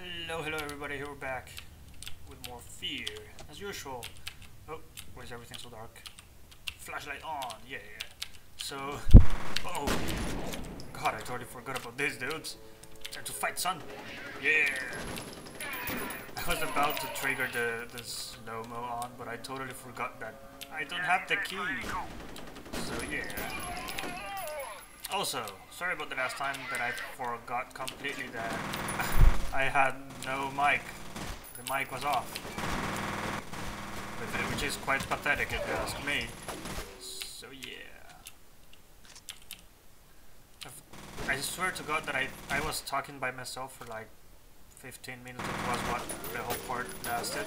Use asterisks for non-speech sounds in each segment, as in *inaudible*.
Hello, hello everybody, here we're back with more fear, as usual. Oh, why is everything so dark? Flashlight on, yeah. yeah. So, oh, god, I totally forgot about this, dudes. Time to fight, son. Yeah. I was about to trigger the, the slow-mo on, but I totally forgot that I don't have the key. So yeah. Also, sorry about the last time that I forgot completely that *laughs* I had no mic. The mic was off. Which is quite pathetic if you ask me. So yeah. I've, I swear to god that I, I was talking by myself for like 15 minutes it was what the whole part lasted.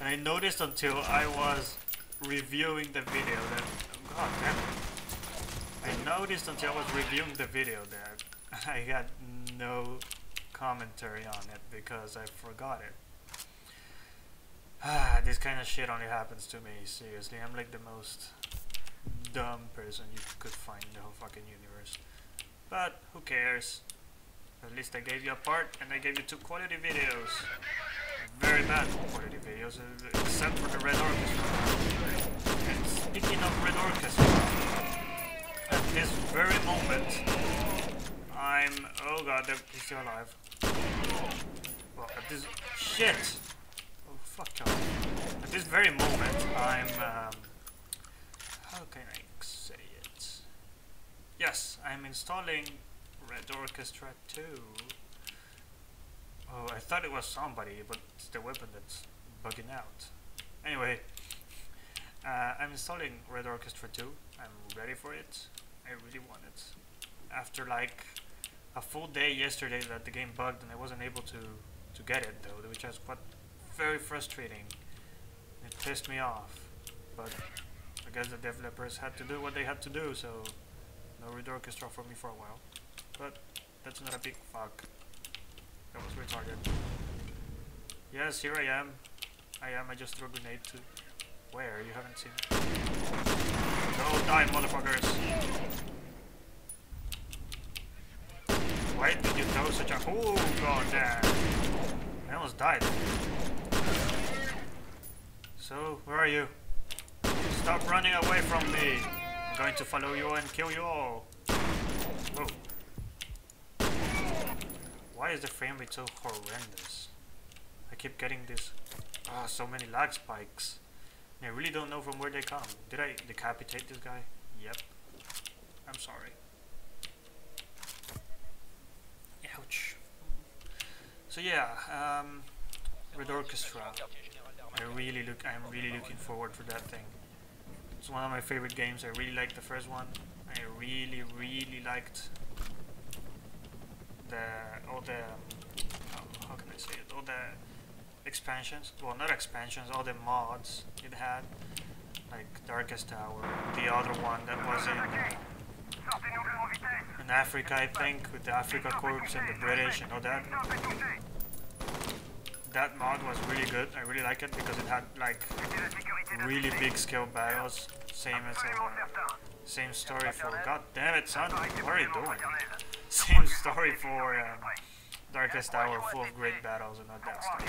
And I noticed until I was reviewing the video that... Oh god damn it. I noticed until I was reviewing the video that *laughs* I had no commentary on it because I forgot it. Ah, this kind of shit only happens to me, seriously. I'm like the most dumb person you could find in the whole fucking universe. But, who cares? At least I gave you a part and I gave you two quality videos. Very bad quality videos, uh, except for the Red Orchestra. And speaking of Red Orchestra, at this very moment, I'm... Oh god, he's still alive. Well, at this... Shit! Oh, fuck off. At this very moment, I'm... Um, how can I say it? Yes, I'm installing Red Orchestra 2. Oh, I thought it was somebody, but it's the weapon that's bugging out. Anyway, uh, I'm installing Red Orchestra 2. I'm ready for it. I really want it. After like a full day yesterday that the game bugged and I wasn't able to, to get it though, which was quite very frustrating. It pissed me off. But I guess the developers had to do what they had to do, so no Red Orchestra for me for a while. But that's not a big fuck. That was retarded. Yes, here I am. I am, I just threw a grenade to... Where? You haven't seen. Go die, motherfuckers! Why did you throw such a... Oh, god damn. I almost died. So, where are you? Stop running away from me! I'm going to follow you and kill you all. Whoa. Why is the frame rate so horrendous? I keep getting this... Ah, oh, so many lag spikes. I really don't know from where they come. Did I decapitate this guy? Yep. I'm sorry. So yeah, um, Red Orchestra. I really look. I'm really looking forward for that thing. It's one of my favorite games. I really liked the first one. I really, really liked the all the um, how can I say it? All the expansions. Well, not expansions. All the mods it had, like Darkest Hour. The other one that was in. In Africa, I think, with the Afrika Korps and the British and all that. That mod was really good. I really like it because it had like really big scale battles. Same as uh, same story for. God damn it, son! What are you doing? *laughs* Same story for um, Darkest Hour, full of great battles and all that stuff.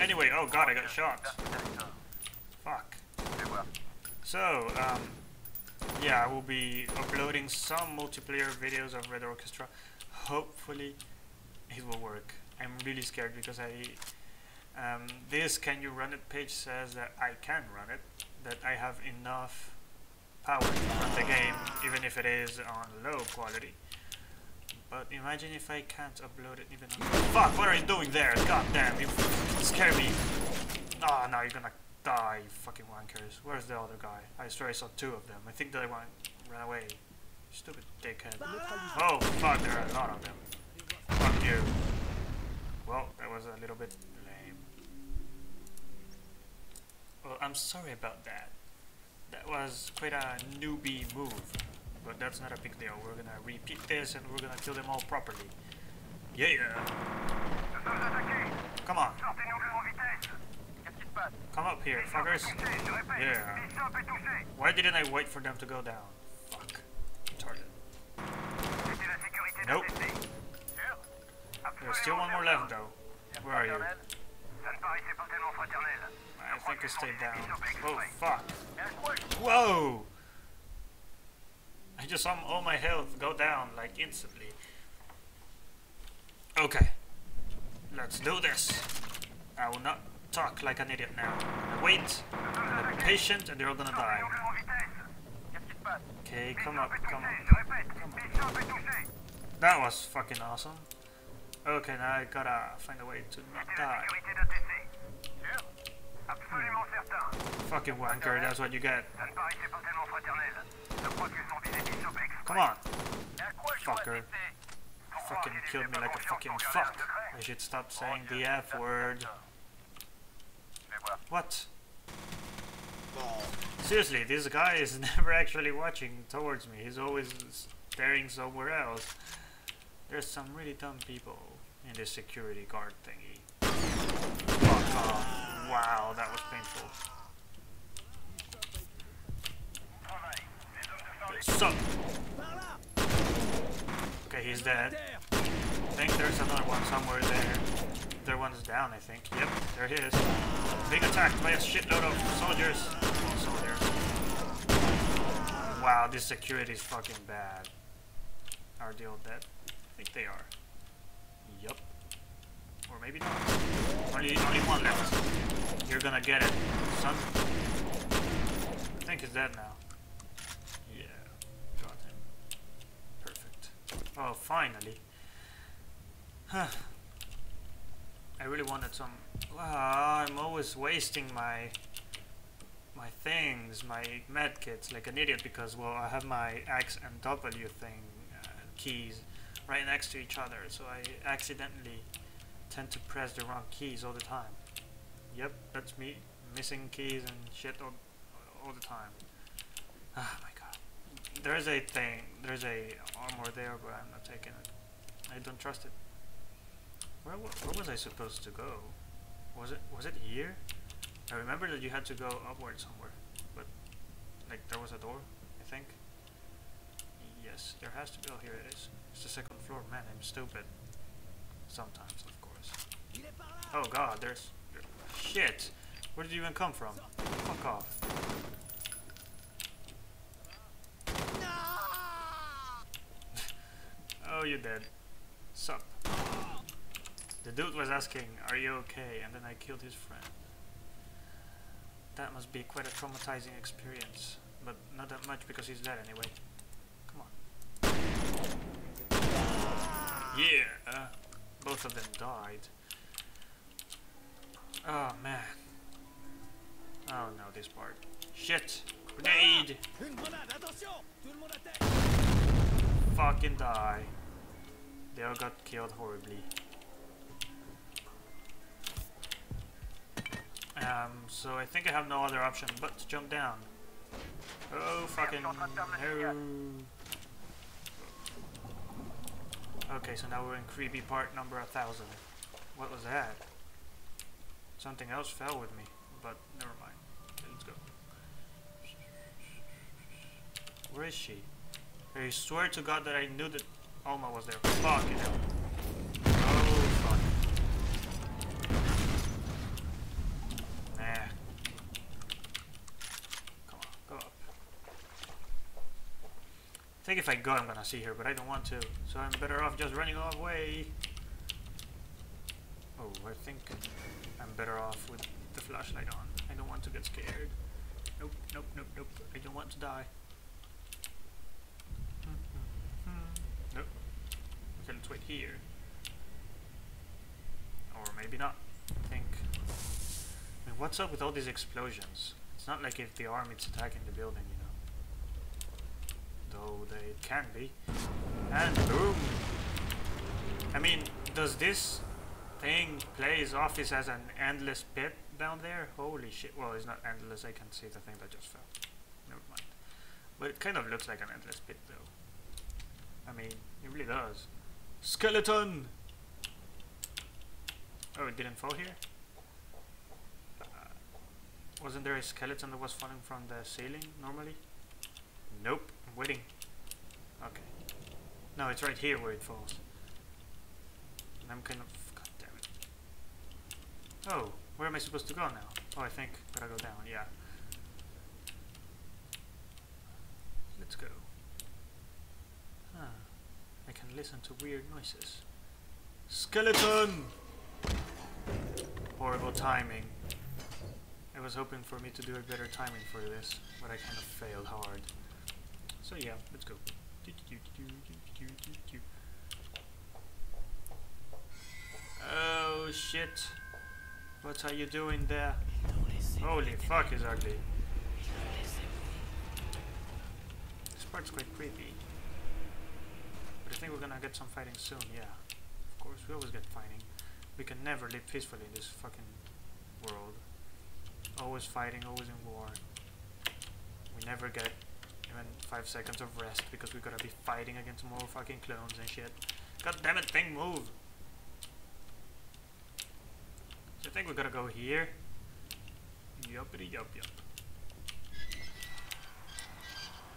Anyway, oh god, I got shot. Fuck. So, um, yeah, I will be uploading some multiplayer videos of Red Orchestra. Hopefully it will work. I'm really scared because I um, this can you run it page says that I can run it, that I have enough power to run the game even if it is on low quality. But imagine if I can't upload it even on Fuck, what are you doing there? God damn, you scare me. Oh, now you're gonna die, fucking wankers. Where's the other guy? I swear I saw two of them. I think they went ran away. Stupid dickhead. Oh fuck, there are a lot of them. Fuck you. Well, that was a little bit lame. Well, I'm sorry about that. That was quite a newbie move. But that's not a big deal. We're gonna repeat this and we're gonna kill them all properly. Yeah! Come on! Come up here, fuckers. Yeah. Why didn't I wait for them to go down? Fuck. Retarded. Nope. There's still one more left though. Where are you? I think I stayed down. Oh fuck. Whoa! I just saw all my health go down like instantly. Okay. Let's do this. I will not talk like an idiot now. Wait. I'm gonna be patient and they're all gonna die. Okay, come up, come on. Come on. That was fucking awesome. Okay, now I gotta find a way to not die. Hmm. Fucking wanker, that's what you get. Come on. Fucker. Fucking killed me like a fucking fuck. I should stop saying the F word. What? Seriously, this guy is *laughs* never actually watching towards me. He's always staring somewhere else. There's some really dumb people in this security guard thingy. Off. Wow, that was painful. So. Okay, he's dead. I think there's another one somewhere there. There one's down, I think. Yep, there he is. Being attacked by a shitload of soldiers. Soldiers. Wow, this security is fucking bad. Are they all dead? I think they are. Yup. Or maybe not. Only, only one left. You're gonna get it, son. I think he's dead now. Yeah, got him. Perfect. Oh, finally. Huh. I really wanted some... I'm always wasting my my things, my medkits, like an idiot because, well, I have my X and W thing, uh, keys, right next to each other, so I accidentally tend to press the wrong keys all the time. Yep, that's me, missing keys and shit all, all the time. Ah, my god. There's a thing, there's a armor there, but I'm not taking it. I don't trust it. Where, where was I supposed to go? Was it was it here? I remember that you had to go upward somewhere, but like there was a door, I think. Yes, there has to be. Oh, here it is. It's the second floor. Man, I'm stupid. Sometimes, of course. Oh god, there's... Shit! Where did you even come from? Fuck off. *laughs* oh, you're dead. The dude was asking, are you okay? And then I killed his friend. That must be quite a traumatizing experience. But not that much because he's dead anyway. Come on. Yeah! Uh, both of them died. Oh man. Oh no, this part. Shit! Grenade! Fucking die. They all got killed horribly. Um, so I think I have no other option but to jump down. Oh, fucking no. Okay, so now we're in creepy part number a thousand. What was that? Something else fell with me, but never mind. Okay, let's go. Where is she? I swear to God that I knew that Alma was there. Fucking hell. I think if I go, I'm gonna see her, but I don't want to. So I'm better off just running away. Oh, I think I'm better off with the flashlight on. I don't want to get scared. Nope, nope, nope, nope. I don't want to die. Mm-hmm. Nope. Okay, let's wait here. Or maybe not. I think. I mean, what's up with all these explosions? It's not like if the army's attacking the building, they can be. And boom! I mean, does this thing plays office as an endless pit down there? Holy shit. Well, it's not endless. I can see the thing that just fell. Never mind. But it kind of looks like an endless pit, though. I mean, it really does. Skeleton! Oh, it didn't fall here? Uh, wasn't there a skeleton that was falling from the ceiling normally? Nope waiting. Okay. No, it's right here where it falls. And I'm kind of... God damn it. Oh, where am I supposed to go now? Oh, I think I gotta go down, yeah. Let's go. Huh. I can listen to weird noises. Skeleton! Horrible timing. I was hoping for me to do a better timing for this, but I kind of failed hard. So yeah, let's go. Oh shit. What are you doing there? Holy fuck is ugly. This part's quite creepy. But I think we're gonna get some fighting soon, yeah. Of course, we always get fighting. We can never live peacefully in this fucking world. Always fighting, always in war. We never get even five seconds of rest because we gotta be fighting against more fucking clones and shit. God damn it, thing move! So I think we gotta go here. Yuppity yup yup.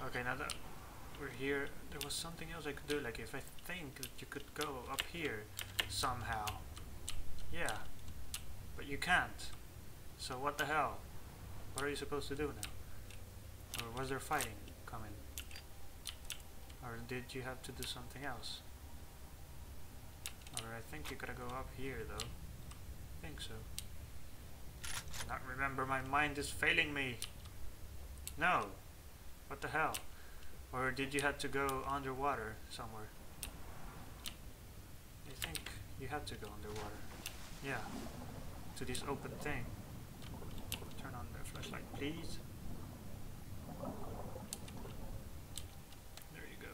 Okay, now that we're here, there was something else I could do, like if I think that you could go up here somehow. Yeah, but you can't. So what the hell? What are you supposed to do now? Or was there fighting? Or did you have to do something else? Or I think you gotta go up here though. I think so. Not remember, my mind is failing me. No. What the hell? Or did you have to go underwater somewhere? I think you had to go underwater. Yeah. To this open thing. Turn on the flashlight, please. There you go.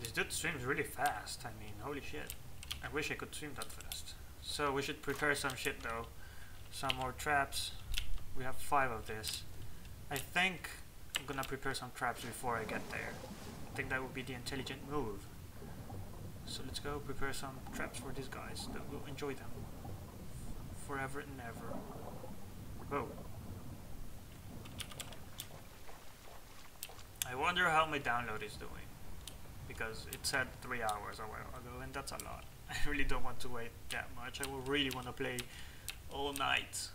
This dude swims really fast. I mean, holy shit. I wish I could swim that fast. So we should prepare some shit though. Some more traps. We have five of this. I think I'm gonna prepare some traps before I get there. I think that would be the intelligent move. So let's go prepare some traps for these guys that will enjoy them forever and ever. Whoa. I wonder how my download is doing. Because it said 3 hours a while ago and that's a lot. *laughs* I really don't want to wait that much. I will really want to play all night,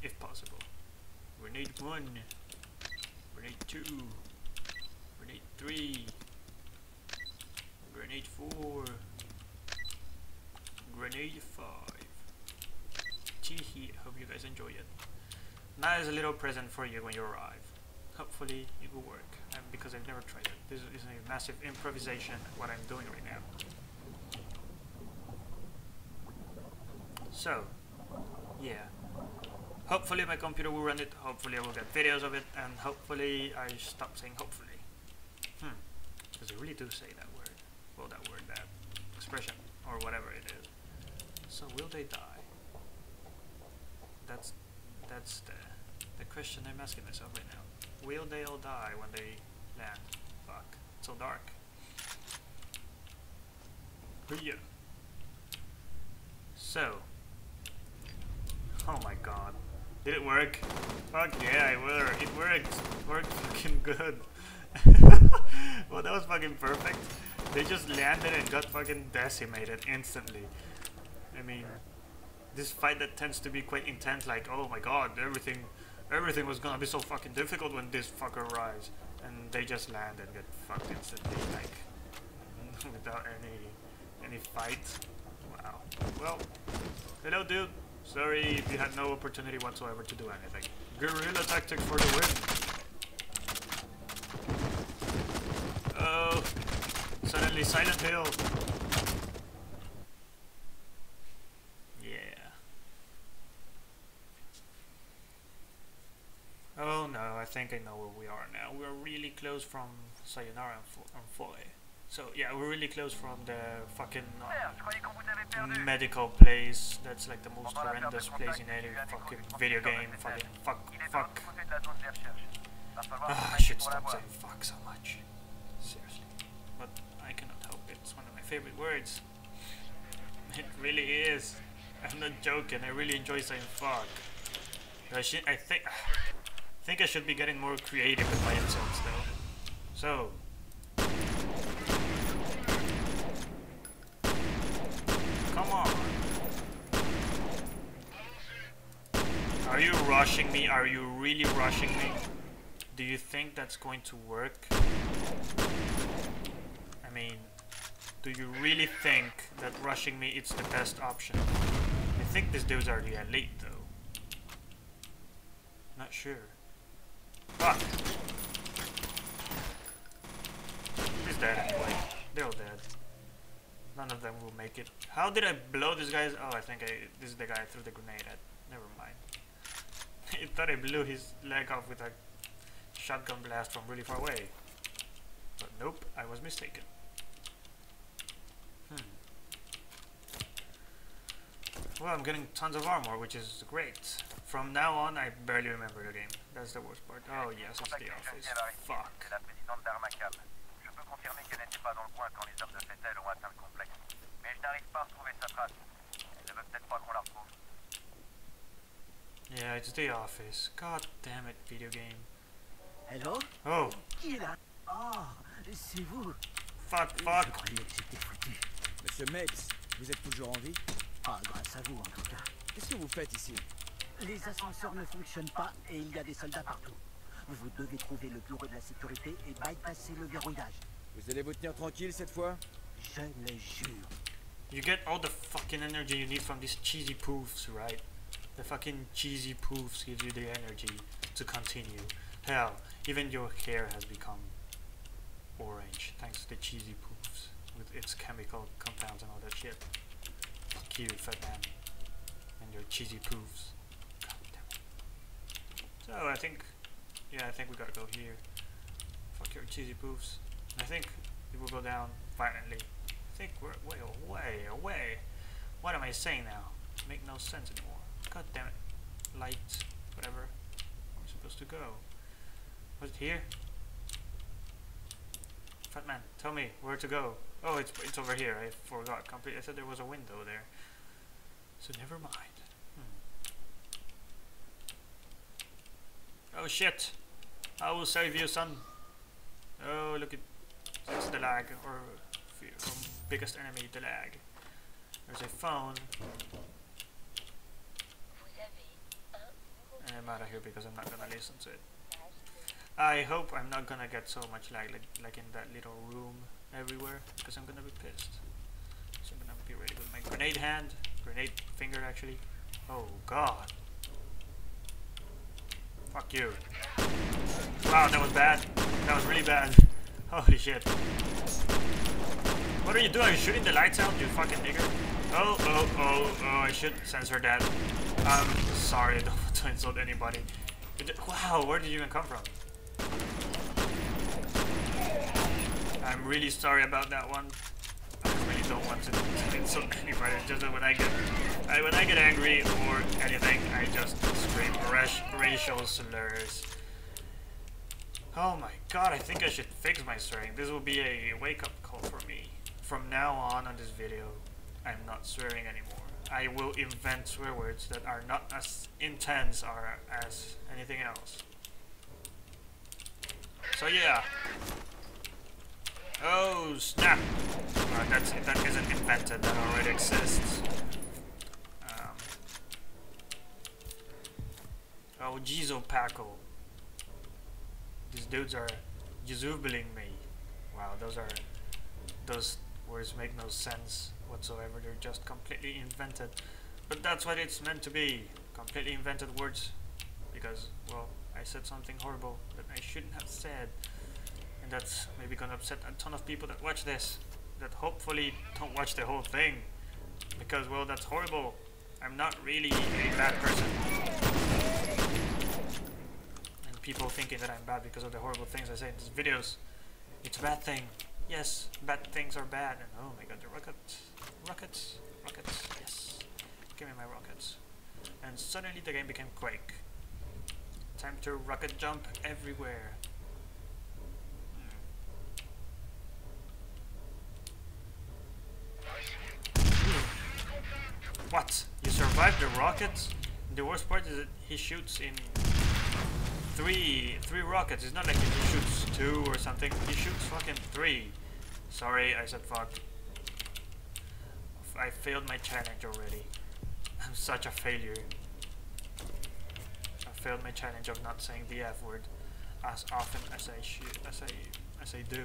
if possible. Grenade 1, Grenade 2, Grenade 3, Grenade 4, Grenade 5. Teehee, hope you guys enjoy it. A little present for you when you arrive. Hopefully it will work, because I've never tried it. This is a massive improvisation what I'm doing right now. So, yeah. Hopefully my computer will run it, hopefully I will get videos of it, and hopefully I stop saying hopefully. Hmm. Because I really do say that word. Well, that word, that expression, or whatever it is. So, will they die? That's, that's the, the question I'm asking myself right now. Will they all die when they land? So dark. Yeah. So, Oh my god. Did it work? Fuck yeah, it worked. It worked. It worked fucking good. *laughs* well, that was fucking perfect. They just landed and got fucking decimated instantly. I mean, this fight that tends to be quite intense, like, oh my god, everything everything was gonna be so fucking difficult when this fucker arrives. And they just land and get fucked instantly, like, *laughs* without any, any fight. Wow. Well, hello dude. Sorry if you had no opportunity whatsoever to do anything. Guerrilla tactic for the win. Oh, suddenly Silent Hill. Yeah. Oh no, I think I know where we are now. We're really close from Sayonara and Foy. So yeah, we're really close from the fucking uh, medical place. That's like the most horrendous place in any fucking video game. Fucking fuck, fuck. Ah, I should stop saying fuck so much. Seriously. But I cannot help it. It's one of my favorite words. *laughs* It really is. I'm not joking. I really enjoy saying fuck. I. I think. I think I should be getting more creative with my insults, though. So, Come on. Are you rushing me? Are you really rushing me? Do you think that's going to work? I mean, do you really think that rushing me is the best option? I think this dudes already late, elite though. Not sure. Fuck! He's dead anyway. They're all dead. None of them will make it. How did I blow this guy's? Oh, I think I. This is the guy I threw the grenade at. Never mind. *laughs* I thought I blew his leg off with a shotgun blast from really far away. But nope, I was mistaken. Hmm. Well, I'm getting tons of armor, which is great. From now on, I barely remember the game. That's the worst part. Oh yes, it's the office. Fuck. confirmer qu'elle n'était pas dans le coin quand les hommes de Fettel ont atteint le complexe. Mais je n'arrive pas à retrouver sa trace. Elle ne veut peut-être pas qu'on la retrouve. Yeah, it's the office. God damn it, video game. Hello? Oh. Qui est là? Oh, c'est vous. Fuck, fuck. Je croyais que c'était foutu. Monsieur Mapes, vous êtes toujours en vie? Ah, grâce à vous en tout cas. Qu'est-ce que vous faites ici? Les ascenseurs ne fonctionnent pas et il y a des soldats partout. Vous devez trouver le bureau de la sécurité et bypasser le verrouillage. Vous allez vous tenir tranquille cette fois Je le jure. You get all the fucking energy you need from these cheesy poofs, right? The fucking cheesy poofs give you the energy to continue. Hell, even your hair has become orange thanks to the cheesy poofs with its chemical compounds and all that shit. Fuck you, fat man. And your cheesy poofs. So I think, yeah, I think we gotta go here. Fuck your cheesy poofs. I think it will go down violently. I think we're way away, away. What am I saying now? Make no sense anymore. God damn it. Light, whatever. Where am supposed to go? Was it here? Fat man, tell me where to go. Oh, it's it's over here. I forgot completely. I thought there was a window there. So never mind. Hmm. Oh shit! I will save you, son. Oh, look at that's the lag, or biggest enemy, the lag. There's a phone. I'm out of here because I'm not gonna listen to it. I hope I'm not gonna get so much lag like, like in that little room everywhere because I'm gonna be pissed. So I'm gonna be ready with my grenade hand, grenade finger actually. Oh god. Fuck you. Wow, that was bad. That was really bad. Holy shit. What are you doing? Are you shooting the lights out, you fucking nigger? Oh, oh, oh, oh, I should censor that. I'm sorry, I *laughs* don't want to insult anybody. Wow, where did you even come from? I'm really sorry about that one. Don't want to insult anybody. Just that when I get, I, when I get angry or anything, I just scream racial slurs. Oh my god, I think I should fix my swearing. This will be a wake-up call for me. From now on on this video, I'm not swearing anymore. I will invent swear words that are not as intense or as anything else. So yeah. Oh snap! Uh, that's that isn't invented. That already exists. Um, oh, Jizo Paco. These dudes are juzubling me. Wow, those are those words make no sense whatsoever. They're just completely invented. But that's what it's meant to be. Completely invented words. Because, well, I said something horrible that I shouldn't have said. And that's maybe gonna upset a ton of people that watch this. That hopefully don't watch the whole thing. Because, well, that's horrible. I'm not really a bad person And people thinking that I'm bad because of the horrible things I say in these videos. It's a bad thing. Yes, bad things are bad. And oh my god, the rockets. Rockets. Rockets. Yes. Give me my rockets. And suddenly the game became Quake. Time to rocket jump everywhere. Hmm. What? You survived the rockets? The worst part is that he shoots in three three rockets. It's not like he shoots two or something. He shoots fucking three. Sorry, I said fuck. I failed my challenge already. *laughs* I'm such a failure. I failed my challenge of not saying the F word as often as I as I, as I do.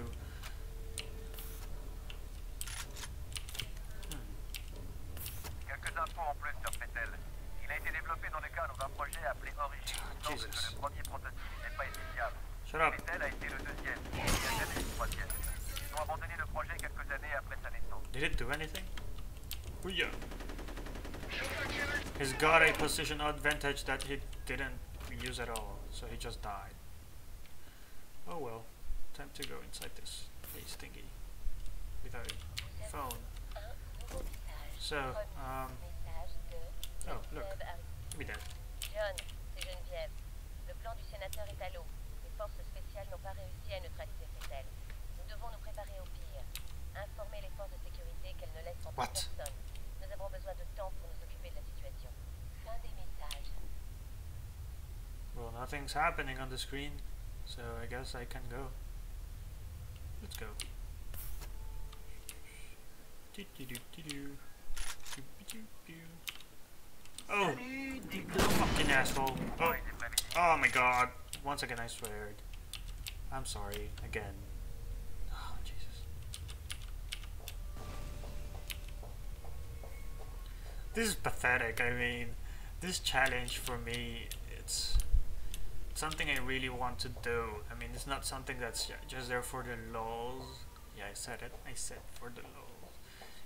Do anything? Booyah. He's got a position advantage that he didn't use at all, so he just died. Oh well, time to go inside this face thingy without a phone. So, um, oh look, give me that. John, c'est Geneviève. Le plan du sénateur est à l'eau. Les forces spéciales n'ont pas réussi à neutraliser Fettel. Nous devons nous préparer au messages. Well, nothing's happening on the screen, so I guess I can go. Let's go. Oh, you fucking asshole. Oh, Il est prévenu. oh my god. Once again I swear. I'm sorry. Again. Oh, Jesus. This is pathetic. I mean, this challenge for me, it's something I really want to do. I mean, it's not something that's just there for the lols. Yeah, I said it. I said for the lols.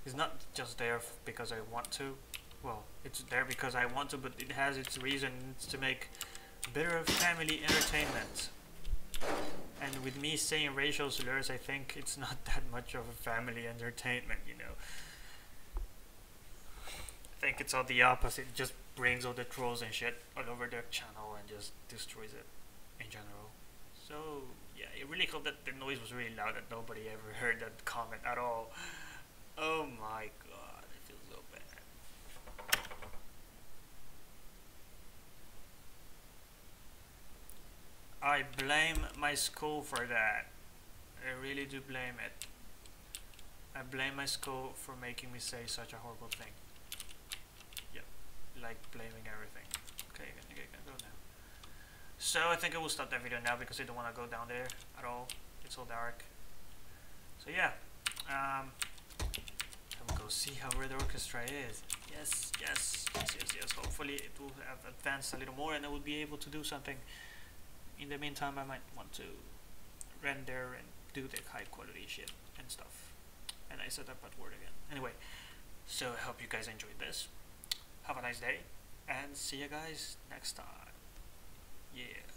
It's not just there because I want to. Well, it's there because I want to, but it has its reasons to make better family entertainment. And with me saying racial slurs, I think it's not *laughs* that much of a family entertainment, you know. I think it's all the opposite. It just brings all the trolls and shit all over their channel and just destroys it in general. So yeah, I really hope that the noise was really loud that nobody ever heard that comment at all. Oh my god, I feel so bad. I blame my school for that. I really do blame it. I blame my school for making me say such a horrible thing. Like blaming everything. Okay, I think can go now. So I think I will stop that video now because I don't want to go down there at all. It's all dark. So yeah, um, I will go see how Red Orchestra is. Yes, yes, yes, yes, yes. Hopefully it will have advanced a little more and I will be able to do something. In the meantime, I might want to render and do the high quality shit and stuff. And I set up at Word again. Anyway, so I hope you guys enjoyed this have a nice day and see you guys next time. Yeah.